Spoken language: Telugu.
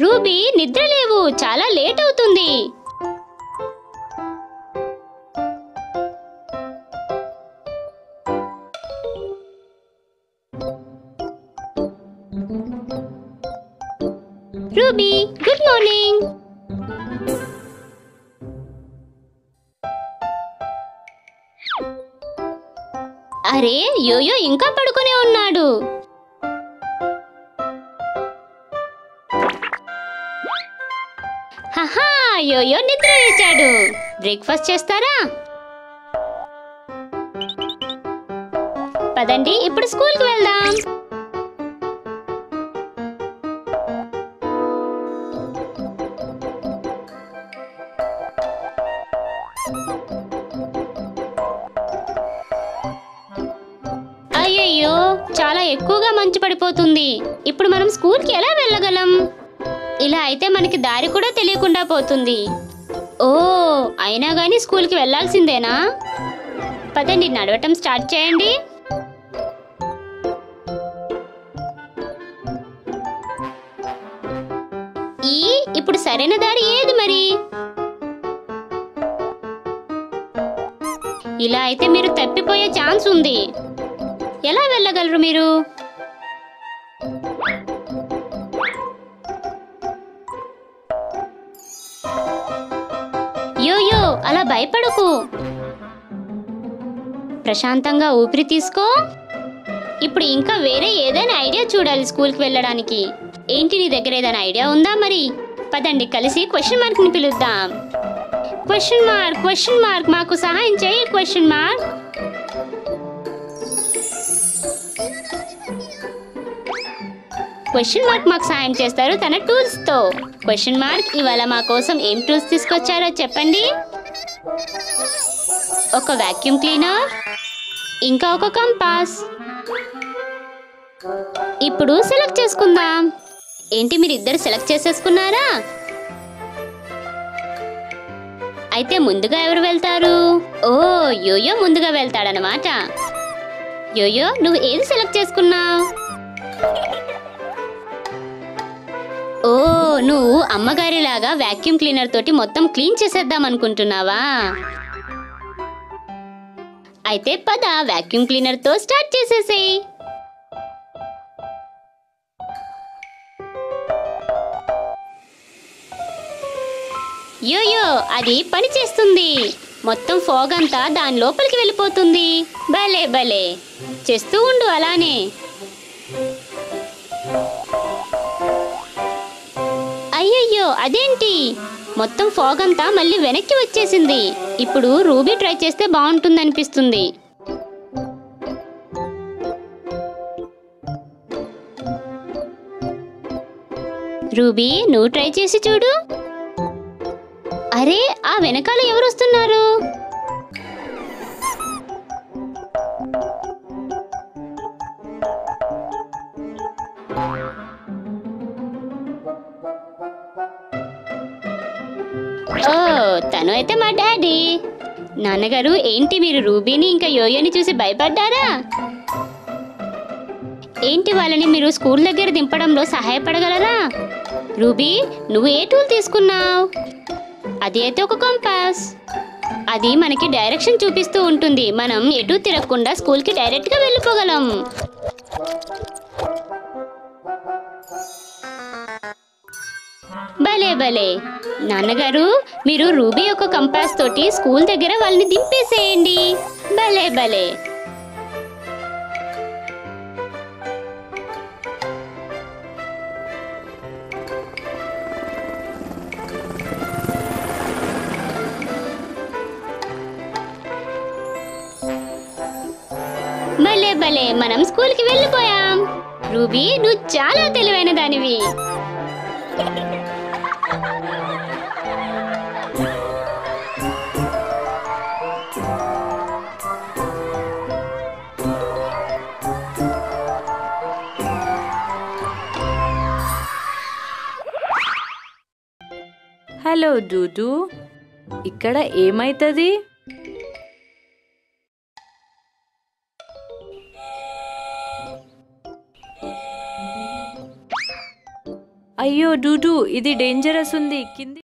రూబీ నిద్ర లేవు. చాలా లేట్ అవుతుంది. రూబీ గుడ్ మార్నింగ్ అరే యోయో ఇంకా పడుకునే ఉన్నాడు. హహా యోయో నిద్ర లేచాడు. బ్రేక్ఫాస్ట్ చేస్తారా? పదండి ఇప్పుడు స్కూల్కి వెళ్దాం. చాలా ఎక్కువగా మంచు పడిపోతుంది. ఇప్పుడు మనం స్కూల్కి ఎలా వెళ్ళగలం? ఇలా అయితే మనకి దారి కూడా తెలియకుండా పోతుంది. ఓ అయినా కానీ స్కూల్కి వెళ్ళాల్సిందేనా? పదండి నడవటం స్టార్ట్ చేయండి. ఈ ఇప్పుడు సరైన దారి ఏది మరి? ఇలా అయితే మీరు తప్పిపోయే ఛాన్స్ ఉంది. ఎలా వెళ్ళగలరు మీరు? యోయో అలా భయపడకు. ప్రశాంతంగా ఊపిరి తీసుకో. ఇప్పుడు ఇంకా వేరే ఏదైనా ఐడియా చూడాలి స్కూల్కి వెళ్ళడానికి. ఏంటి నీ దగ్గర ఏదైనా ఐడియా ఉందా మరి? పదండి కలిసి క్వశ్చన్ మార్క్ని పిలుద్దాం. క్వశ్చన్ మార్క్ క్వశ్చన్ మార్క్ మాకు సహాయం చేయి క్వశ్చన్ మార్క్. క్వశ్చన్ మార్క్ మాకు సాయం చేస్తారు తన టూల్స్తో క్వశ్చన్ మార్క్ ఇవాళ మా కోసం ఏం టూల్స్ తీసుకొచ్చారో చెప్పండి. ఒక వాక్యూమ్ క్లీనర్ ఇంకా ఒక కంపాస్ ఇప్పుడు సెలెక్ట్ చేసుకుందాం. ఏంటి మీరు ఇద్దరు సెలెక్ట్ చేసేసుకున్నారా? అయితే ముందుగా ఎవరు వెళ్తారు? ఓ యోయో ముందుగా వెళ్తాడనమాట యోయో నువ్వు ఏది సెలెక్ట్ చేసుకున్నావు? ఓ నువ్వు అమ్మగారిలాగా వ్యాక్యూమ్ క్లీనర్ తోటి మొత్తం క్లీన్ చేసేద్దాం అనుకుంటున్నావా? అయితే పద వ్యాక్యూమ్ క్లీనర్తో స్టార్ట్ చేసేసేయ్. యోయో అది పని చేస్తుంది. మొత్తం ఫోగ్ అంతా దాని లోపలికి వెళ్ళిపోతుంది. భలే భలే. చేస్తూ ఉండు అలానే. అదేంటి? మొత్తం ఫాగ్ అంతా మళ్ళీ వెనక్కి వచ్చేసింది. ఇప్పుడు రూబీ ట్రై చేస్తే బాగుంటుంది అనిపిస్తుంది రూబీ నువ్వు ట్రై చేసి చూడు. అరే ఆ వెనకాల ఎవరు వస్తున్నారు ఓ తను అయితే మా డాడీ. నాన్నగారు ఏంటి మీరు రూబీని ఇంకా యోయోని చూసి భయపడ్డారా? ఏంటి వాళ్ళని మీరు స్కూల్ దగ్గర దింపడంలో సహాయపడగలరా? రూబీ నువ్వు ఏ టూల్ తీసుకున్నావు? అది అయితే ఒక కంపాస్. అది మనకి డైరెక్షన్ చూపిస్తూ ఉంటుంది. మనం ఎటు తిరగకుండా స్కూల్కి డైరెక్ట్గా వెళ్ళిపోగలం. భలే భలే. నాన్నగారు మీరు రూబీ యొక్క కంపాస్ తోటి స్కూల్ దగ్గర వాళ్ళని దింపేసేయండి. భలే భలే. భలే భలే. మనం స్కూల్కి వెళ్ళిపోయాం. రూబీ నువ్వు చాలా తెలివైన దానివి. హలో దూదు ఇక్కడ ఏమైతుంది? అయ్యో డూడు ఇది డేంజరస్ ఉంది. కింది